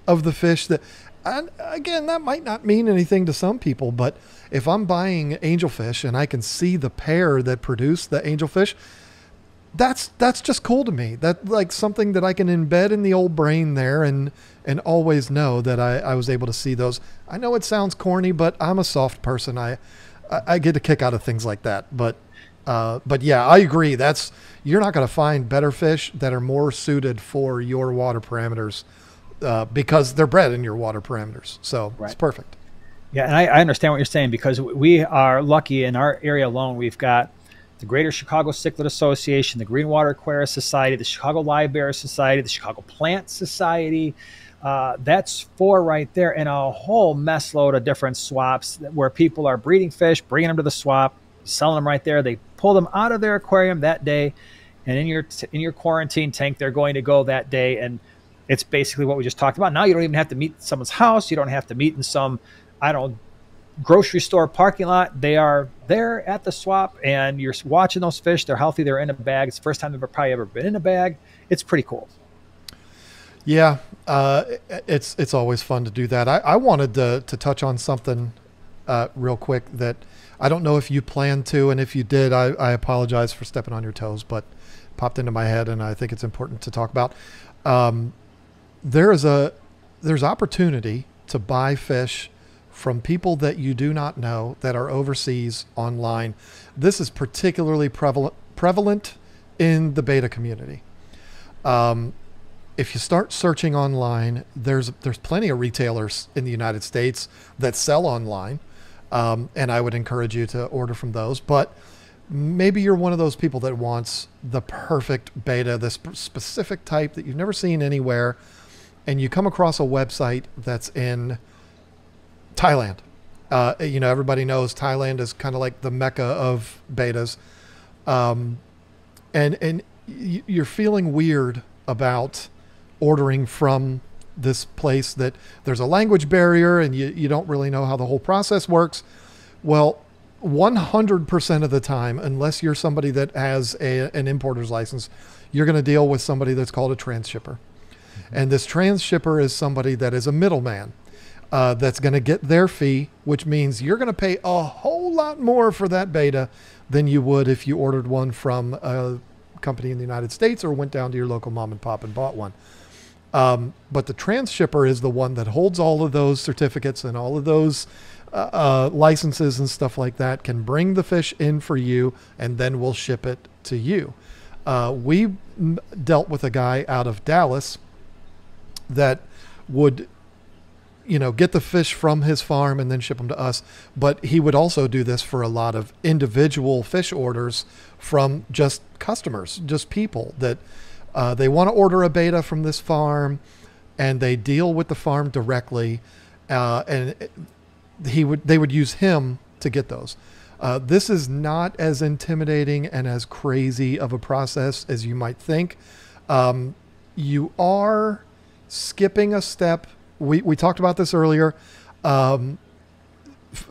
Of the fish that, and again, that might not mean anything to some people, but if I'm buying angelfish and I can see the pair that produced the angelfish, that's that's just cool to me. That like something that I can embed in the old brain there and and always know that I, I was able to see those. I know it sounds corny, but I'm a soft person. I I, I get a kick out of things like that. But uh, but yeah, I agree. That's you're not going to find better fish that are more suited for your water parameters uh, because they're bred in your water parameters. So right. it's perfect. Yeah, and I, I understand what you're saying because we are lucky in our area alone. We've got the Greater Chicago Cichlid Association, the Greenwater Aquarium Society, the Chicago Live Bear Society, the Chicago Plant Society. Uh, that's four right there, and a whole mess load of different swaps where people are breeding fish, bringing them to the swap, selling them right there. They pull them out of their aquarium that day, and in your in your quarantine tank, they're going to go that day. And it's basically what we just talked about. Now you don't even have to meet someone's house. You don't have to meet in some I don't grocery store parking lot. They are there at the swap, and you're watching those fish. They're healthy. They're in a bag. It's the first time they've probably ever been in a bag. It's pretty cool. Yeah, uh, it's it's always fun to do that. I, I wanted to to touch on something uh, real quick that I don't know if you planned to, and if you did, I, I apologize for stepping on your toes, but popped into my head, and I think it's important to talk about. Um, there is a there's opportunity to buy fish from people that you do not know that are overseas online. This is particularly prevalent prevalent in the betta community. Um, if you start searching online, there's there's plenty of retailers in the United States that sell online, um, and I would encourage you to order from those. But maybe you're one of those people that wants the perfect betta, this specific type that you've never seen anywhere, and you come across a website that's in Thailand. Uh, you know, everybody knows Thailand is kind of like the mecca of bettas. um, and and you're feeling weird about ordering from this place that there's a language barrier and you, you don't really know how the whole process works. Well, 100% of the time, unless you're somebody that has a, an importer's license, you're going to deal with somebody that's called a transshipper. Mm-hmm. And this transshipper is somebody that is a middleman uh, that's going to get their fee, which means you're going to pay a whole lot more for that betta than you would if you ordered one from a company in the United States or went down to your local mom and pop and bought one. Um, but the transshipper is the one that holds all of those certificates and all of those uh, uh, licenses and stuff like that, can bring the fish in for you, and then we'll ship it to you. Uh, we dealt with a guy out of Dallas that would you know, get the fish from his farm and then ship them to us. But he would also do this for a lot of individual fish orders from just customers, just people that uh, they want to order a betta from this farm and they deal with the farm directly. Uh, and he would, they would use him to get those. Uh, this is not as intimidating and as crazy of a process as you might think. Um, you are skipping a step. We, we talked about this earlier. Um,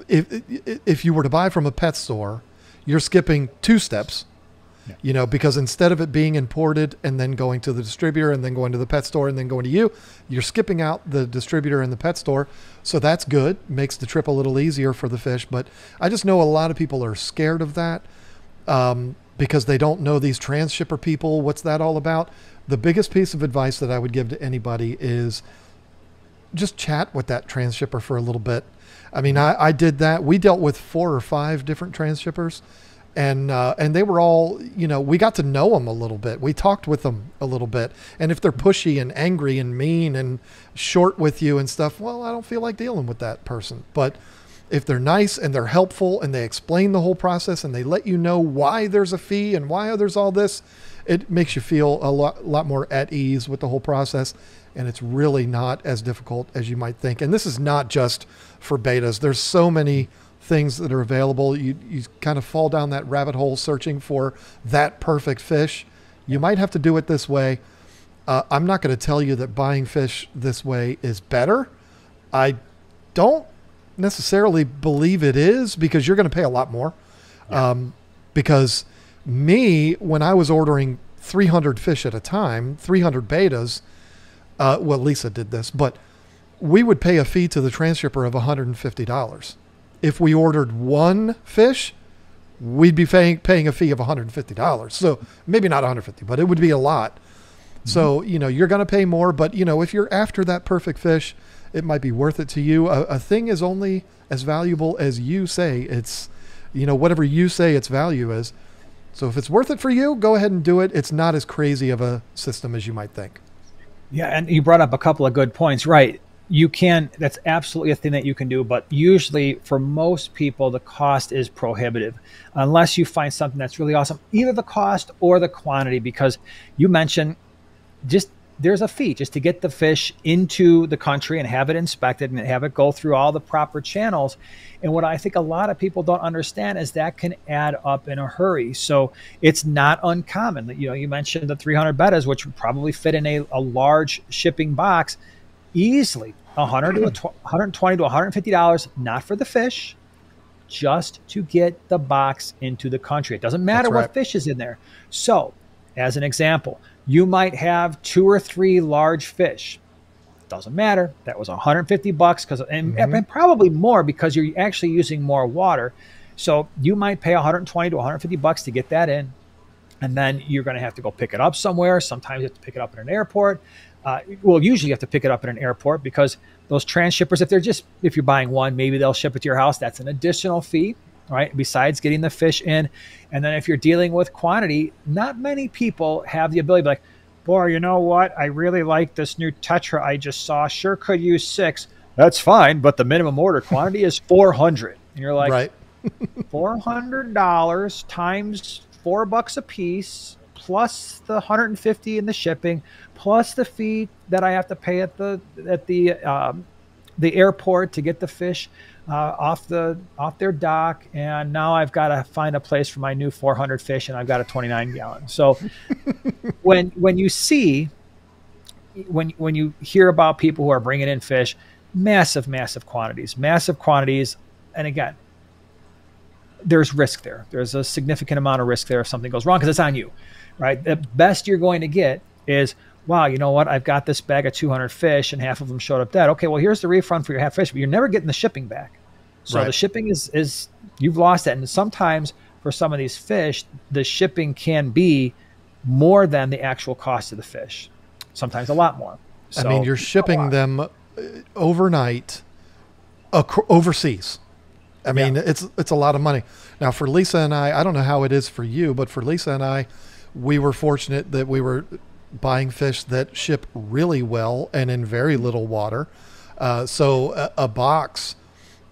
if, if you were to buy from a pet store, you're skipping two steps. Yeah. You know, because instead of it being imported and then going to the distributor and then going to the pet store and then going to you, you're skipping out the distributor and the pet store. So that's good. Makes the trip a little easier for the fish. But I just know a lot of people are scared of that um, because they don't know these transshipper people. What's that all about? The biggest piece of advice that I would give to anybody is just chat with that transshipper for a little bit. I mean, I, I did that. We dealt with four or five different transshippers and uh, and they were all you know we got to know them a little bit we talked with them a little bit and if they're pushy and angry and mean and short with you and stuff well i don't feel like dealing with that person but if they're nice and they're helpful and they explain the whole process and they let you know why there's a fee and why there's all this it makes you feel a lot, lot more at ease with the whole process and it's really not as difficult as you might think and this is not just for bettas. there's so many things that are available. You, you kind of fall down that rabbit hole searching for that perfect fish. You might have to do it this way. Uh, I'm not going to tell you that buying fish this way is better. I don't necessarily believe it is because you're going to pay a lot more. Yeah. Um, because me, when I was ordering 300 fish at a time, 300 bettas, uh, well, Lisa did this, but we would pay a fee to the transshipper of $150 if we ordered one fish, we'd be paying paying a fee of $150. So maybe not 150, but it would be a lot. Mm-hmm. So you know you're going to pay more, but you know if you're after that perfect fish, it might be worth it to you. A, a thing is only as valuable as you say it's. You know whatever you say its value is. So if it's worth it for you, go ahead and do it. It's not as crazy of a system as you might think. Yeah, and you brought up a couple of good points. Right you can that's absolutely a thing that you can do but usually for most people the cost is prohibitive unless you find something that's really awesome either the cost or the quantity because you mentioned just there's a fee just to get the fish into the country and have it inspected and have it go through all the proper channels and what i think a lot of people don't understand is that can add up in a hurry. So it's not uncommon. That you know you mentioned the 300 bettas which would probably fit in a, a large shipping box easily. 100 to 120 to 150 dollars not for the fish just to get the box into the country. It doesn't matter right. what fish is in there. So as an example you might have two or three large fish doesn't matter that was 150 bucks because and, mm-hmm. and probably more because you're actually using more water so you might pay 120 to 150 bucks to get that in and then you're going to have to go pick it up somewhere sometimes you have to pick it up at an airport uh, well, usually you have to pick it up at an airport because those transshippers, if they're just, if you're buying one, maybe they'll ship it to your house. That's an additional fee, right? Besides getting the fish in. And then if you're dealing with quantity, not many people have the ability to be like, boy, you know what? I really like this new Tetra I just saw. Sure could use six. That's fine, but the minimum order quantity is 400. And you're like, right. [LAUGHS] $400 times four bucks a piece plus the 150 in the shipping plus the fee that I have to pay at the at the um, the airport to get the fish uh, off the off their dock, and now I've got to find a place for my new 400 fish, and I've got a 29 gallon. So [LAUGHS] when when you see when when you hear about people who are bringing in fish, massive massive quantities, massive quantities, and again. There's risk there. There's a significant amount of risk there if something goes wrong because it's on you, right? The best you're going to get is wow, you know what? I've got this bag of 200 fish and half of them showed up dead. Okay, well, here's the refund for your half fish, but you're never getting the shipping back. So right. the shipping is, is, you've lost that. And sometimes for some of these fish, the shipping can be more than the actual cost of the fish, sometimes a lot more. So, I mean, you're shipping them uh, overnight overseas. I mean, yeah. it's it's a lot of money. Now, for Lisa and I, I don't know how it is for you, but for Lisa and I, we were fortunate that we were buying fish that ship really well and in very little water. Uh, so a, a box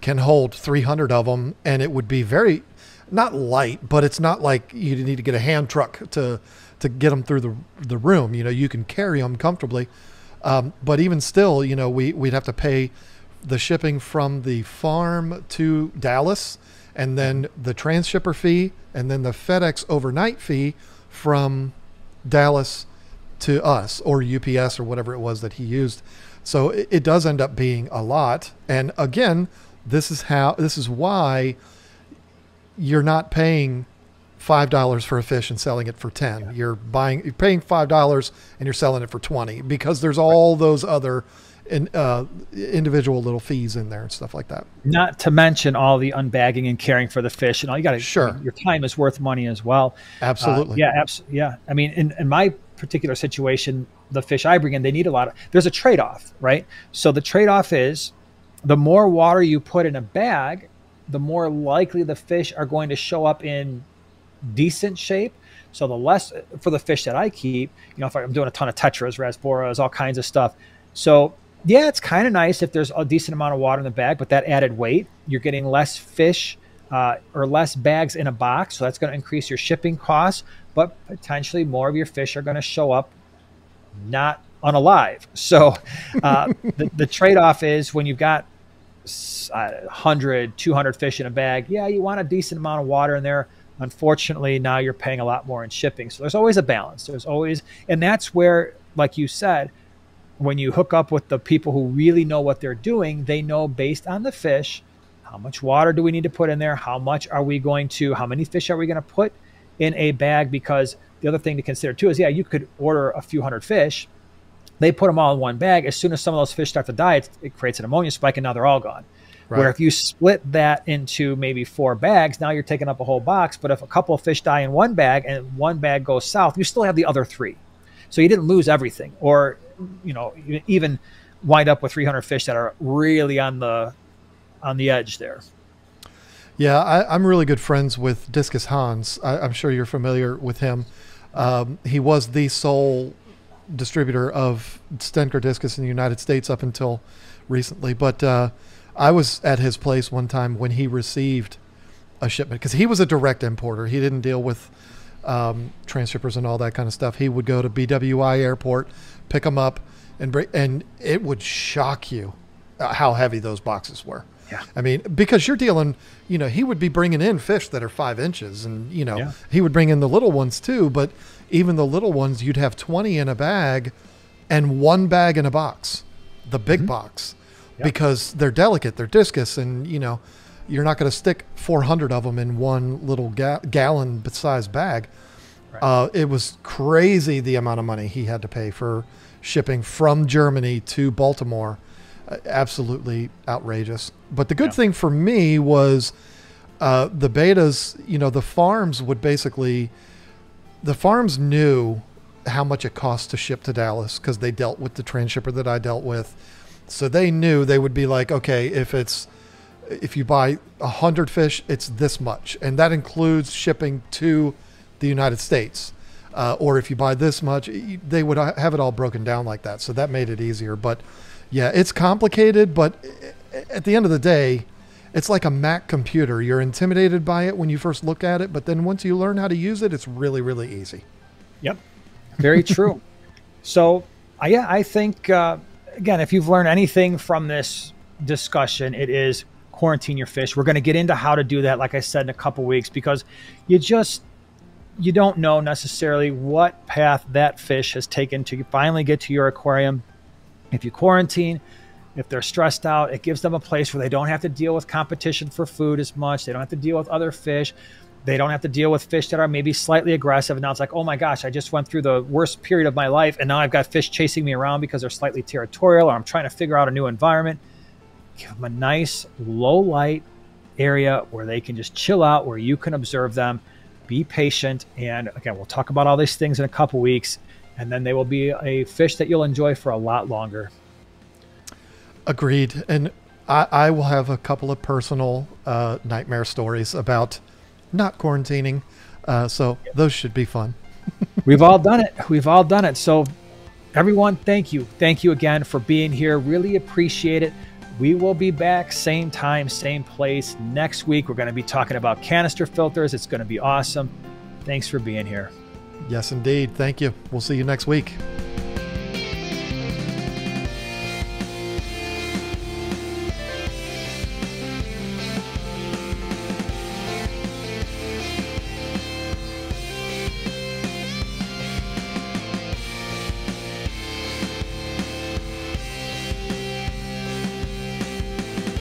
can hold 300 of them, and it would be very not light, but it's not like you need to get a hand truck to to get them through the the room. You know, you can carry them comfortably. Um, but even still, you know, we we'd have to pay the shipping from the farm to Dallas, and then the transshipper fee, and then the FedEx overnight fee from Dallas to us or UPS or whatever it was that he used. So it, it does end up being a lot. And again, this is how this is why you're not paying five dollars for a fish and selling it for ten. Yeah. You're buying, you're paying five dollars and you're selling it for twenty because there's all those other in, uh, individual little fees in there and stuff like that. Not to mention all the unbagging and caring for the fish and all. You got to sure your time is worth money as well. Absolutely. Uh, yeah, absolutely. Yeah. I mean, in, in my particular situation, the fish I bring in, they need a lot of. There's a trade off, right? So the trade off is the more water you put in a bag, the more likely the fish are going to show up in decent shape. So the less for the fish that I keep, you know, if I'm doing a ton of tetras, rasboras, all kinds of stuff. So yeah, it's kind of nice if there's a decent amount of water in the bag, but that added weight, you're getting less fish uh, or less bags in a box. So that's going to increase your shipping costs, but potentially more of your fish are going to show up not unalive. So uh, [LAUGHS] the, the trade off is when you've got 100, 200 fish in a bag, yeah, you want a decent amount of water in there. Unfortunately, now you're paying a lot more in shipping. So there's always a balance. There's always, and that's where, like you said, when you hook up with the people who really know what they're doing, they know based on the fish, how much water do we need to put in there? How much are we going to, how many fish are we going to put in a bag? Because the other thing to consider too is, yeah, you could order a few hundred fish. They put them all in one bag. As soon as some of those fish start to die, it, it creates an ammonia spike and now they're all gone. Right. Where if you split that into maybe four bags, now you're taking up a whole box. But if a couple of fish die in one bag and one bag goes south, you still have the other three. So you didn't lose everything, or you know, even wind up with 300 fish that are really on the on the edge there. Yeah, I, am really good friends with Discus Hans. I, am sure you're familiar with him. Um, he was the sole distributor of Stendker discus in the United States up until recently, but uh, I was at his place one time when he received a shipment because he was a direct importer. He didn't deal with um, transshippers and all that kind of stuff. He would go to BWI airport, pick them up, and bring, and it would shock you uh, how heavy those boxes were. Yeah. I mean, because you're dealing, you know, he would be bringing in fish that are five inches, and you know, yeah. he would bring in the little ones too. But even the little ones, you'd have 20 in a bag, and one bag in a box, the big mm-hmm. box because they're delicate, they're discus, and you know, you're not going to stick 400 of them in one little ga- gallon size bag. Right. Uh, it was crazy the amount of money he had to pay for shipping from Germany to Baltimore. Uh, absolutely outrageous. But the good yeah. thing for me was uh, the bettas, you know, the farms would basically, the farms knew how much it cost to ship to Dallas because they dealt with the transshipper that I dealt with so they knew they would be like, okay, if it's if you buy a hundred fish, it's this much, and that includes shipping to the United States. Uh, or if you buy this much, they would have it all broken down like that. So that made it easier. But yeah, it's complicated. But at the end of the day, it's like a Mac computer. You're intimidated by it when you first look at it, but then once you learn how to use it, it's really, really easy. Yep, very true. [LAUGHS] so, uh, yeah, I think uh, again, if you've learned anything from this discussion, it is quarantine your fish. We're going to get into how to do that, like I said, in a couple weeks, because you just you don't know necessarily what path that fish has taken to finally get to your aquarium. If you quarantine, if they're stressed out, it gives them a place where they don't have to deal with competition for food as much. They don't have to deal with other fish. They don't have to deal with fish that are maybe slightly aggressive. And now it's like, oh my gosh, I just went through the worst period of my life. And now I've got fish chasing me around because they're slightly territorial or I'm trying to figure out a new environment. Give them a nice low light area where they can just chill out, where you can observe them, be patient. And again, we'll talk about all these things in a couple weeks. And then they will be a fish that you'll enjoy for a lot longer. Agreed. And I, I will have a couple of personal uh, nightmare stories about not quarantining. Uh, so those should be fun. [LAUGHS] We've all done it. We've all done it. So Everyone, thank you. Thank you again for being here. Really appreciate it. We will be back same time, same place next week. We're going to be talking about canister filters. It's going to be awesome. Thanks for being here. Yes, indeed. Thank you. We'll see you next week.